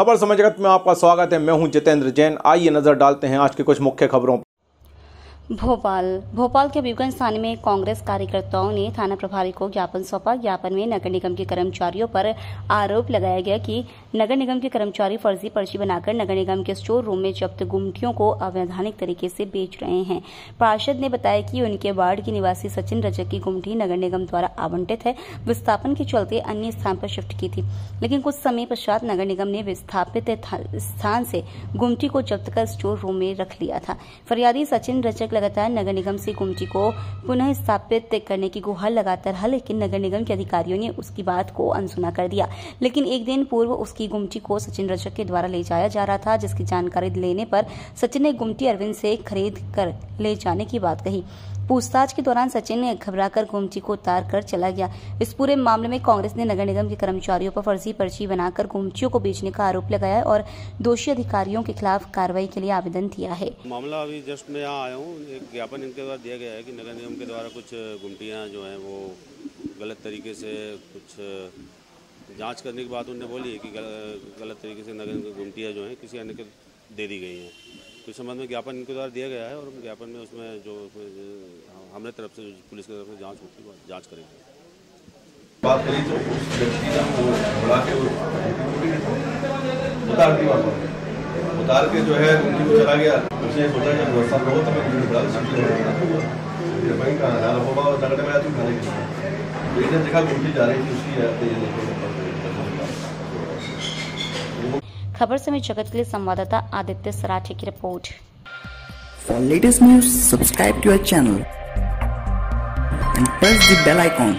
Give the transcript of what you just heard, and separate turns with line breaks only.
खबर समझ जगत में आपका स्वागत है। मैं हूँ जितेंद्र जैन। आइए नज़र डालते हैं आज की कुछ मुख्य खबरों पर।
भोपाल। भोपाल के हबीबगंज थाने में कांग्रेस कार्यकर्ताओं ने थाना प्रभारी को ज्ञापन सौंपा। ज्ञापन में नगर निगम के कर्मचारियों पर आरोप लगाया गया कि नगर निगम के कर्मचारी फर्जी पर्ची बनाकर नगर निगम के स्टोर रूम में जब्त गुमटियों को अवैधानिक तरीके से बेच रहे हैं। पार्षद ने बताया कि उनके वार्ड के निवासी सचिन रजक की गुमटी नगर निगम द्वारा आवंटित है। विस्थापन के चलते अन्य स्थान पर शिफ्ट की थी। लेकिन कुछ समय पश्चात नगर निगम ने विस्थापित स्थान से गुमटी को जब्त कर स्टोर रूम में रख लिया था। फरियादी सचिन रजक लगातार नगर निगम से गुमटी को पुनः स्थापित करने की गुहार लगातार रहा लेकिन नगर निगम के अधिकारियों ने उसकी बात को अनसुना कर दिया। लेकिन एक दिन पूर्व उसकी गुमटी को सचिन रजक के द्वारा ले जाया जा रहा था, जिसकी जानकारी लेने पर सचिन ने गुमटी अरविंद से खरीद कर ले जाने की बात कही। पूछताछ के दौरान सचिन ने घबराकर गुमटी को उतार कर चला गया। इस पूरे मामले में कांग्रेस ने नगर निगम के कर्मचारियों पर फर्जी पर्ची बनाकर गुमटियों को बेचने का आरोप लगाया और दोषी अधिकारियों के खिलाफ कार्रवाई के लिए आवेदन दिया है।
मामला अभी जस्ट मैं यहाँ आया हूँ। एक ज्ञापन इनके द्वारा दिया गया है कि नगर निगम के द्वारा कुछ गुमटियाँ जो हैं वो गलत तरीके से कुछ जाँच करने की बात उन्होंने बोली है कि गलत तरीके से नगर निगम गुमटियाँ जो हैं किसी अन्य के दे दी गई हैं तो इस संबंध में ज्ञापन इनके द्वारा दिया गया है और ज्ञापन में उसमें जो हमारे तरफ़ से पुलिस की तरफ़ से जाँच होती है जाँच करेंगे
बात करी तो उस व्यक्ति वो बुला के उतार दी बात उतार के जो है उनकी को चला गया। उसने सोचा कि व्यवस्था हो तो मैं बुला सकती वहीं कहा ना वो नगड़ में आती खाने के लिए। तो देखा गुमटी जा रही थी उसकी
खबर समय जगत के लिए संवाददाता आदित्य सराठे की रिपोर्ट।
For latest news, subscribe to our channel and press the bell icon.